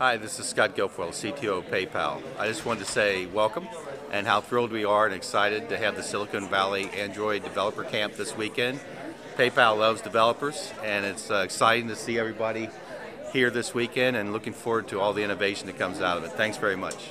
Hi, this is Scott Guilfoyle, CTO of PayPal. I just wanted to say welcome and how thrilled we are and excited to have the Silicon Valley Android Developer Camp this weekend. PayPal loves developers and it's uh, exciting to see everybody here this weekend and looking forward to all the innovation that comes out of it. Thanks very much.